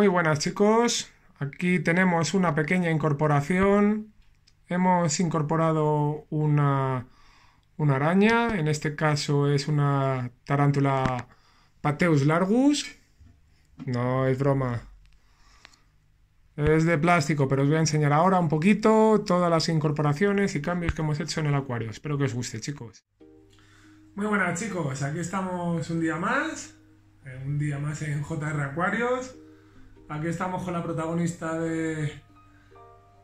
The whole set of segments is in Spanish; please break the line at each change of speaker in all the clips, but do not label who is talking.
Muy buenas chicos, aquí tenemos una pequeña incorporación. Hemos incorporado una, una araña, en este caso es una tarántula Pateus largus. No es broma. Es de plástico, pero os voy a enseñar ahora un poquito todas las incorporaciones y cambios que hemos hecho en el acuario. Espero que os guste, chicos. Muy buenas, chicos. Aquí estamos un día más. Eh, un día más en JR Acuarios. Aquí estamos con la protagonista de,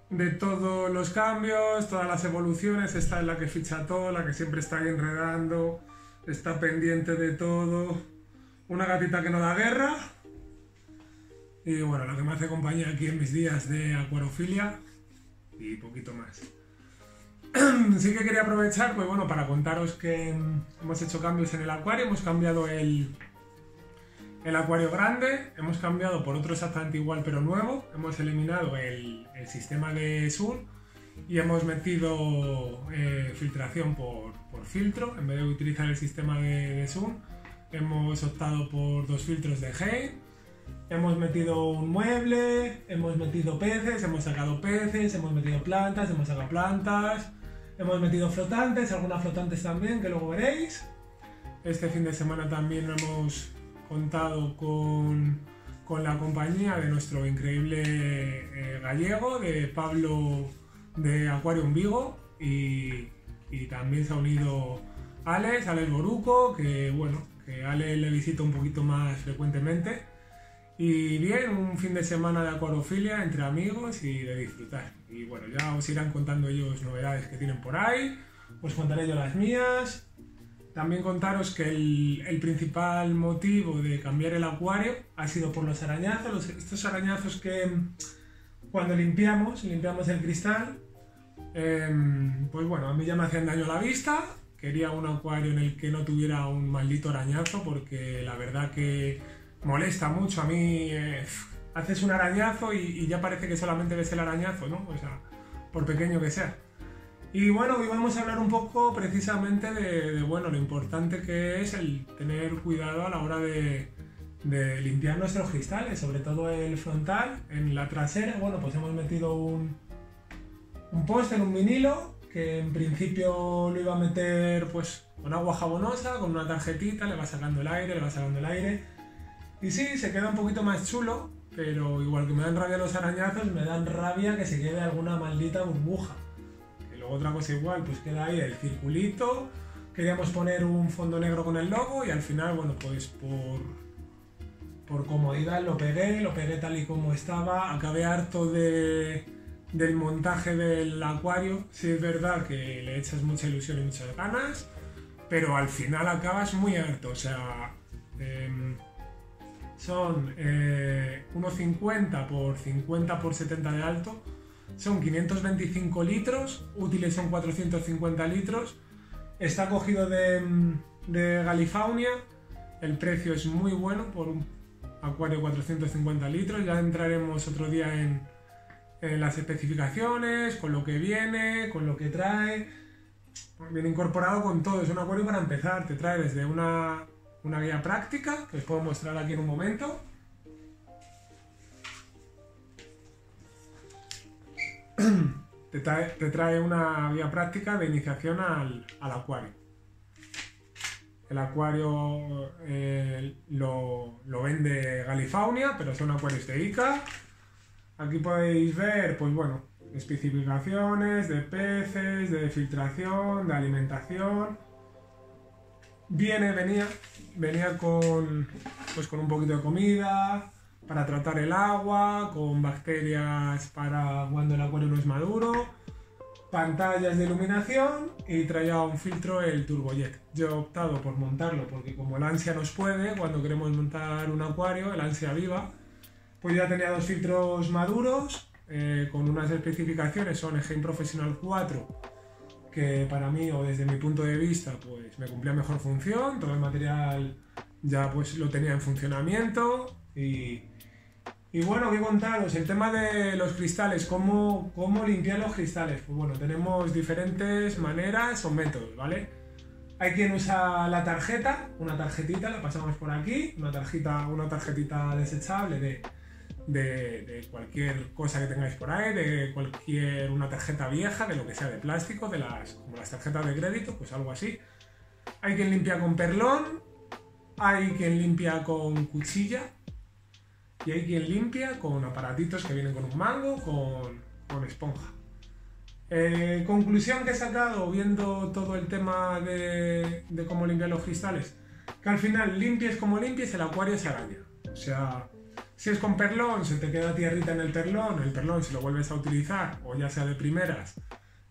de todos los cambios, todas las evoluciones. Esta es la que ficha todo, la que siempre está ahí enredando, está pendiente de todo. Una gatita que no da guerra. Y bueno, la que me hace compañía aquí en mis días de acuarofilia y poquito más. sí que quería aprovechar, pues bueno, para contaros que hemos hecho cambios en el acuario, hemos cambiado el, el acuario grande, hemos cambiado por otro exactamente igual pero nuevo, hemos eliminado el, sistema de sur y hemos metido eh, filtración por, filtro, en vez de utilizar el sistema de, de Zoom, hemos optado por dos filtros de Hey, hemos metido un mueble, hemos metido peces, hemos sacado peces, hemos metido plantas, hemos sacado plantas, hemos metido flotantes, algunas flotantes también, que luego veréis. Este fin de semana también hemos contado con, la compañía de nuestro increíble eh, gallego, de Pablo de Acuarium Vigo, y, también se ha unido Alex, Alex Boruco, que bueno, que Alex le visita un poquito más frecuentemente. Y bien, un fin de semana de acuarofilia entre amigos y de disfrutar. Y bueno, ya os irán contando ellos novedades que tienen por ahí, os contaré yo las mías también contaros que el, principal motivo de cambiar el acuario ha sido por los arañazos, estos arañazos que cuando limpiamos, limpiamos el cristal, em, pues bueno, a mí ya me hacían daño la vista, quería un acuario en el que no tuviera un maldito arañazo porque la verdad que molesta mucho, a mí eh, haces un arañazo y ya parece que solamente ves el arañazo, ¿no? O sea, por pequeño que sea. Y bueno, hoy vamos a hablar un poco precisamente de, bueno, lo importante que es el tener cuidado a la hora de, limpiar nuestros cristales, sobre todo el frontal. En la trasera, bueno, pues hemos metido un, un en un vinilo que en principio lo iba a meter pues con agua jabonosa, con una tarjetita, le va sacando el aire, le va sacando el aire. Y sí, se queda un poquito más chulo, pero igual que me dan rabia los arañazos, me dan rabia que se quede alguna maldita burbuja otra cosa igual, pues queda ahí el circulito. Queríamos poner un fondo negro con el logo y al final, bueno, pues por, por comodidad lo pegué, lo pegué tal y como estaba. Acabé harto de, del montaje del acuario. Sí es verdad que le echas mucha ilusión y muchas ganas, pero al final acabas muy harto. O sea, em, son 1,50 eh, por 50 por 70 de alto son 525 litros, útiles son 450 litros. Está cogido de, de Galifaunia. El precio es muy bueno por un acuario 450 litros. Ya entraremos otro día en, las especificaciones, con lo que viene, con lo que trae. Viene incorporado con todo. Es un acuario para empezar. Te trae desde una, una guía práctica, que os puedo mostrar aquí en un momento te, trae, una vía práctica de iniciación al, acuario. El acuario eh, lo, vende Galifaunia, pero son acuarios de ICA. Aquí podéis ver, pues bueno, especificaciones de peces, de filtración, de alimentación. Viene, venía, venía con, pues con un poquito de comida, para tratar el agua, con bacterias para cuando el acuario no es maduro, pantallas de iluminación y traía un filtro el Turbojet. Yo he optado por montarlo porque como el ansia nos puede, cuando queremos montar un acuario, el ansia viva, pues ya tenía dos filtros maduros eh, con unas especificaciones, son Game Professional 4, que para mí o desde mi punto de vista pues me cumplía mejor función, todo el material ya pues lo tenía en funcionamiento y, y bueno, ¿qué contaros? El tema de los cristales, ¿cómo, ¿cómo limpiar los cristales? Pues bueno, tenemos diferentes maneras o métodos, ¿vale? Hay quien usa la tarjeta, una tarjetita, la pasamos por aquí, una tarjeta, una tarjetita desechable de, de, cualquier cosa que tengáis por ahí, de cualquier una tarjeta vieja, de lo que sea de plástico, de las, como las tarjetas de crédito, pues algo así. Hay quien limpia con perlón, hay quien limpia con cuchilla y hay quien limpia con aparatitos que vienen con un mango, con, con esponja. Eh, conclusión que he sacado viendo todo el tema de, de cómo limpiar los cristales, que al final limpies como limpies el acuario se araña. O sea, si es con perlón, se te queda tierrita en el perlón, el perlón si lo vuelves a utilizar, o ya sea de primeras,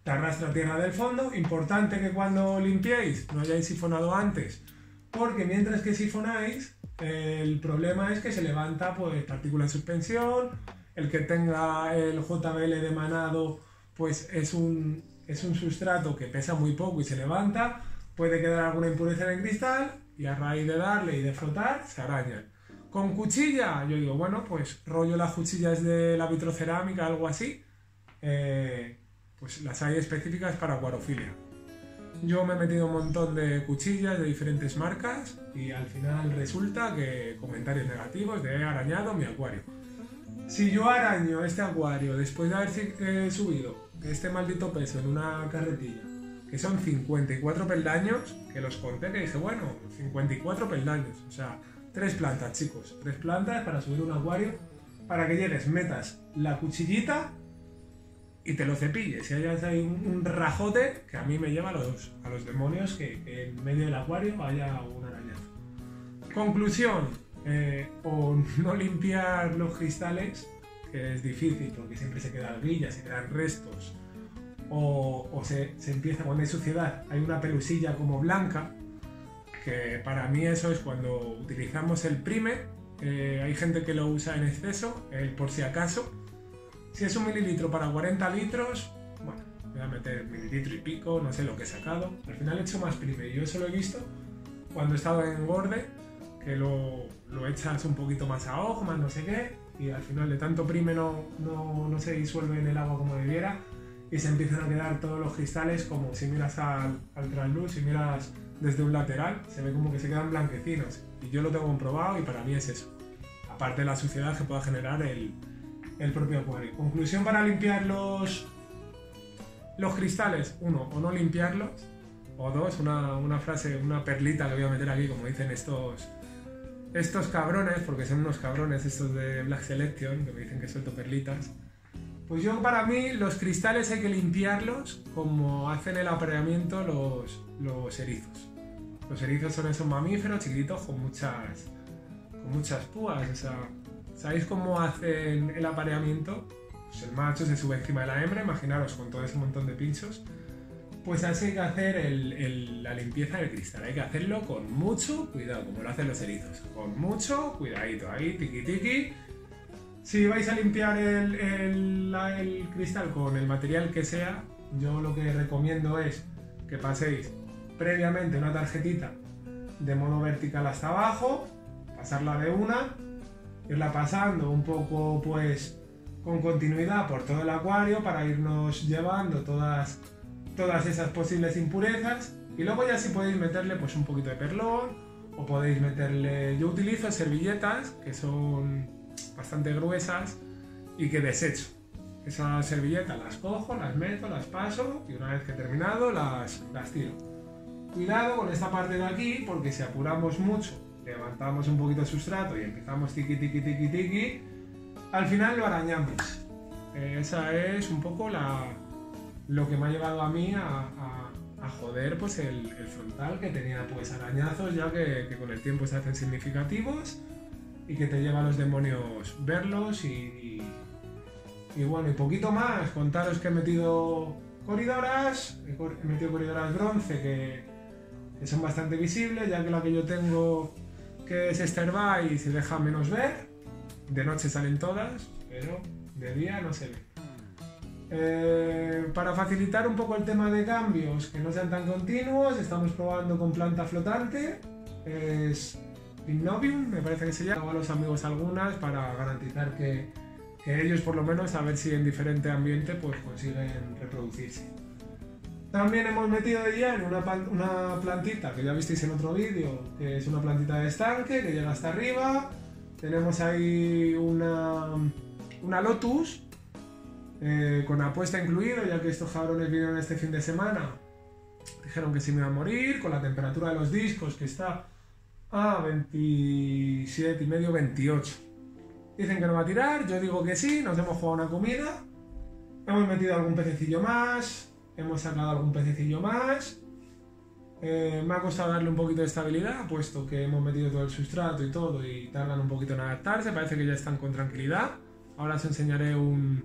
te arrastra tierra del fondo. Importante que cuando limpiéis no hayáis sifonado antes, porque mientras que sifonáis, el problema es que se levanta pues partícula de suspensión, el que tenga el JBL de manado pues es un, es un sustrato que pesa muy poco y se levanta, puede quedar alguna impureza en el cristal y a raíz de darle y de frotar se arañan. Con cuchilla, yo digo, bueno, pues rollo las cuchillas de la vitrocerámica, algo así. Eh, pues las hay específicas para acuarofilia. Yo me he metido un montón de cuchillas de diferentes marcas y al final resulta que comentarios negativos de he arañado mi acuario. Si yo araño este acuario después de haber eh, subido este maldito peso en una carretilla, que son 54 peldaños, que los conté, que dije, bueno, 54 peldaños, o sea, Tres plantas, chicos. Tres plantas para subir un acuario. Para que llegues, metas la cuchillita y te lo cepilles. Y hayas ahí un, rajote que a mí me lleva a los, a los demonios que, en medio del acuario haya un arañazo. Conclusión. Eh, o no limpiar los cristales, que es difícil porque siempre se quedan grillas, se quedan restos. O, se, se empieza cuando hay suciedad, hay una pelusilla como blanca que para mí eso es cuando utilizamos el primer, eh, hay gente que lo usa en exceso, por si acaso. Si es un mililitro para 40 litros, bueno, voy a meter mililitro y pico, no sé lo que he sacado. Al final he hecho más primer, yo eso lo he visto cuando he estado en borde, que lo, lo, echas un poquito más a ojo, más no sé qué, y al final de tanto prime no, no, no se disuelve en el agua como debiera y se empiezan a quedar todos los cristales como si miras al, al transluz, si miras desde un lateral, se ve como que se quedan blanquecinos. Y yo lo tengo comprobado y para mí es eso. Aparte de la suciedad que pueda generar el, el propio acuario. Conclusión para limpiar los, los cristales. Uno, o no limpiarlos. O dos, una, una frase, una perlita que voy a meter aquí, como dicen estos, estos cabrones, porque son unos cabrones estos de Black Selection, que me dicen que suelto perlitas. Pues yo para mí los cristales hay que limpiarlos como hacen el apareamiento los, los erizos. Los erizos son esos mamíferos chiquititos con muchas, con muchas púas. O sea, ¿sabéis cómo hacen el apareamiento? Pues el macho se sube encima de la hembra, imaginaros con todo ese montón de pinchos. Pues así hay que hacer la limpieza del cristal. Hay que hacerlo con mucho cuidado, como lo hacen los erizos. Con mucho cuidadito. Ahí, tiki tiki si vais a limpiar el, cristal con el material que sea, yo lo que recomiendo es que paséis previamente una tarjetita de modo vertical hasta abajo, pasarla de una, irla pasando un poco pues con continuidad por todo el acuario para irnos llevando todas, todas esas posibles impurezas y luego ya si podéis meterle pues un poquito de perlón o podéis meterle, yo utilizo servilletas que son bastante gruesas y que desecho. Esas servilletas las cojo, las meto, las paso y una vez que he terminado las, las tiro. Cuidado con esta parte de aquí porque si apuramos mucho, levantamos un poquito el sustrato y empezamos tiki tiki tiki tiki, al final lo arañamos. Esa es un poco la, lo que me ha llevado a mí a, joder pues el, frontal que tenía pues arañazos ya que, con el tiempo se hacen significativos y que te lleva a los demonios verlos y, y, bueno, y poquito más, contaros que he metido corridoras, he metido corridoras bronce que son bastante visibles, ya que la que yo tengo que es y se deja menos ver, de noche salen todas, pero de día no se ve. Eh, para facilitar un poco el tema de cambios que no sean tan continuos, estamos probando con planta flotante. Es Innovium, me parece que se llama, a los amigos algunas para garantizar que, ellos por lo menos a ver si en diferente ambiente pues consiguen reproducirse. También hemos metido ya en una, una plantita que ya visteis en otro vídeo, que es una plantita de estanque que llega hasta arriba, tenemos ahí una, una Lotus eh, con apuesta incluido, ya que estos cabrones vinieron este fin de semana. Dijeron que se me iba a morir, con la temperatura de los discos que está a 27 y medio, 28. Dicen que no va a tirar, yo digo que sí, nos hemos jugado una comida, hemos metido algún pececillo más, hemos sacado algún pececillo más. Eh, me ha costado darle un poquito de estabilidad, puesto que hemos metido todo el sustrato y todo y tardan un poquito en adaptarse, parece que ya están con tranquilidad. Ahora os enseñaré un,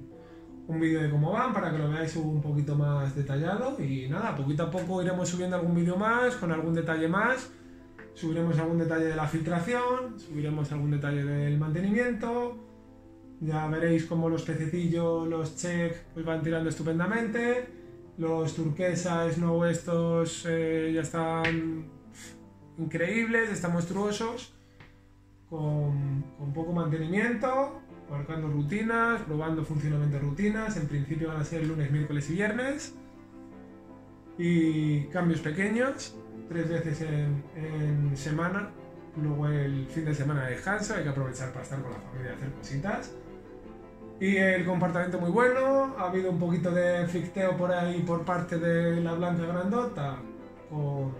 un vídeo de cómo van para que lo veáis un poquito más detallado y nada, poquito a poco iremos subiendo algún vídeo más, con algún detalle más, subiremos algún detalle de la filtración, subiremos algún detalle del mantenimiento, ya veréis cómo los pececillos, los check, pues van tirando estupendamente, los turquesas no estos eh, ya están increíbles, están monstruosos, con, poco mantenimiento, marcando rutinas, probando funcionamiento de rutinas. En principio van a ser lunes, miércoles y viernes. Y cambios pequeños, tres veces en, semana. Luego el fin de semana de descanso, hay que aprovechar para estar con la familia y hacer cositas. Y el comportamiento muy bueno, ha habido un poquito de ficteo por ahí por parte de la Blanca Grandota con,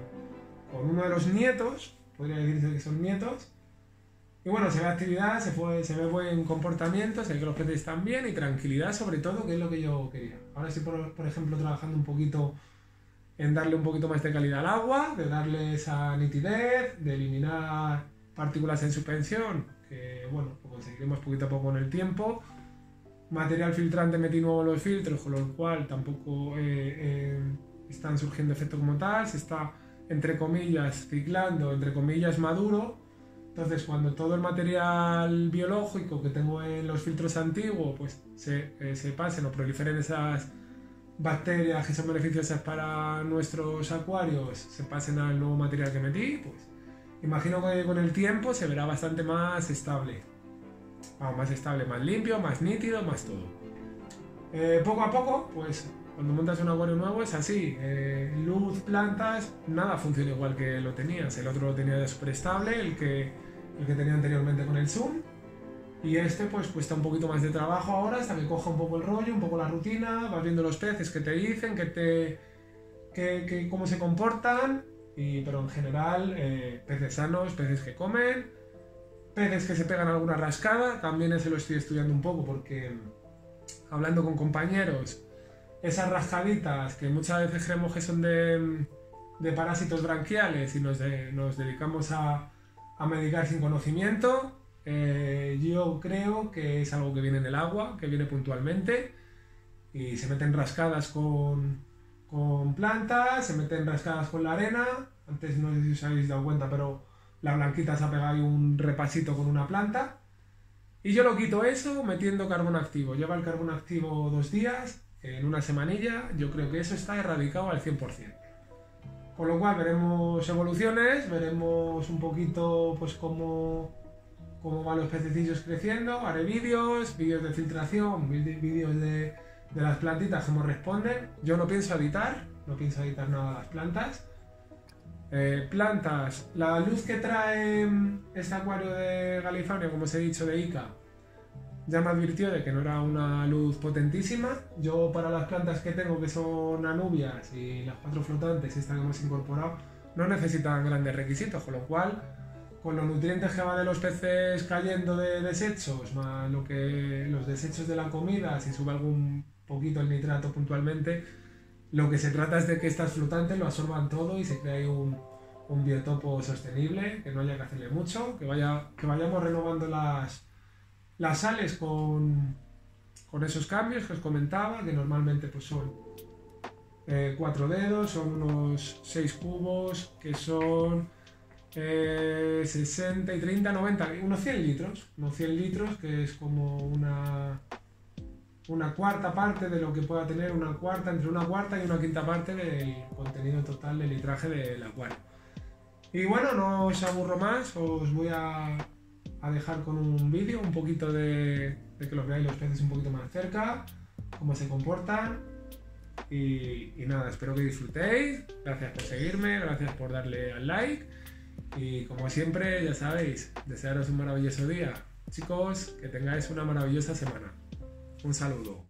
con uno de los nietos, podría decirse que son nietos, y bueno, se ve actividad, se, fue, se ve buen comportamiento, se ve que los peces están bien y tranquilidad sobre todo, que es lo que yo quería. Ahora estoy, por, por, ejemplo, trabajando un poquito en darle un poquito más de calidad al agua, de darle esa nitidez, de eliminar partículas en suspensión, que bueno, lo conseguiremos poquito a poco con el tiempo. Material filtrante metí nuevo los filtros, con lo cual tampoco eh, eh, están surgiendo efectos como tal, se está entre comillas ciclando, entre comillas maduro, entonces, cuando todo el material biológico que tengo en los filtros antiguos pues se, eh, se pasen o proliferen esas bacterias que son beneficiosas para nuestros acuarios, se pasen al nuevo material que metí, pues imagino que con el tiempo se verá bastante más estable. Más estable, más limpio, más nítido, más todo. Eh, poco a poco, pues cuando montas un acuario nuevo es así. Eh, luz, plantas, nada funciona igual que lo tenías. El otro lo tenía de súper estable, el que, el que tenía anteriormente con el Zoom. Y este pues cuesta un poquito más de trabajo ahora hasta que coja un poco el rollo, un poco la rutina, vas viendo los peces que te dicen, que te, que, cómo se comportan, y, pero en general eh, peces sanos, peces que comen, peces que se pegan alguna rascada, también ese lo estoy estudiando un poco porque hablando con compañeros esas rascaditas que muchas veces creemos que son de, parásitos branquiales y nos, dedicamos a, medicar sin conocimiento, eh, yo creo que es algo que viene en el agua, que viene puntualmente y se meten rascadas con, con plantas, se meten rascadas con la arena. Antes no sé si os habéis dado cuenta, pero la blanquita se ha pegado ahí un repasito con una planta. Y yo lo quito eso metiendo carbono activo. Lleva el carbono activo dos días en una semanilla, yo creo que eso está erradicado al 100%. Con lo cual veremos evoluciones, veremos un poquito pues cómo, cómo van los pececillos creciendo, haré vídeos, vídeos de filtración, vídeos de, de las plantitas, cómo responden. Yo no pienso editar, no pienso editar nada las plantas. Eh, plantas, la luz que trae este acuario de California, como os he dicho, de Ica, ya me advirtió de que no era una luz potentísima. Yo para las plantas que tengo, que son anubias y las cuatro flotantes, esta que hemos incorporado, no necesitan grandes requisitos, con lo cual, con los nutrientes que va de los peces cayendo de desechos, más lo que, los desechos de la comida, si sube algún poquito el nitrato puntualmente, lo que se trata es de que estas flotantes lo absorban todo y se cree un, un biotopo sostenible, que no haya que hacerle mucho, que, vaya, que vayamos renovando las las sales con, con esos cambios que os comentaba, que normalmente pues son eh, cuatro dedos, son unos seis cubos, que son 60 eh, y 30, 90, unos 100 litros, unos 100 litros, que es como una, una cuarta parte de lo que pueda tener una cuarta, entre una cuarta y una quinta parte del contenido total del litraje del acuario. Y bueno, no os aburro más, os voy a dejar con un vídeo, un poquito de, que los veáis los peces un poquito más cerca, cómo se comportan. Y, nada, espero que disfrutéis. Gracias por seguirme, gracias por darle al like. Y como siempre, ya sabéis, desearos un maravilloso día. Chicos, que tengáis una maravillosa semana. Un saludo.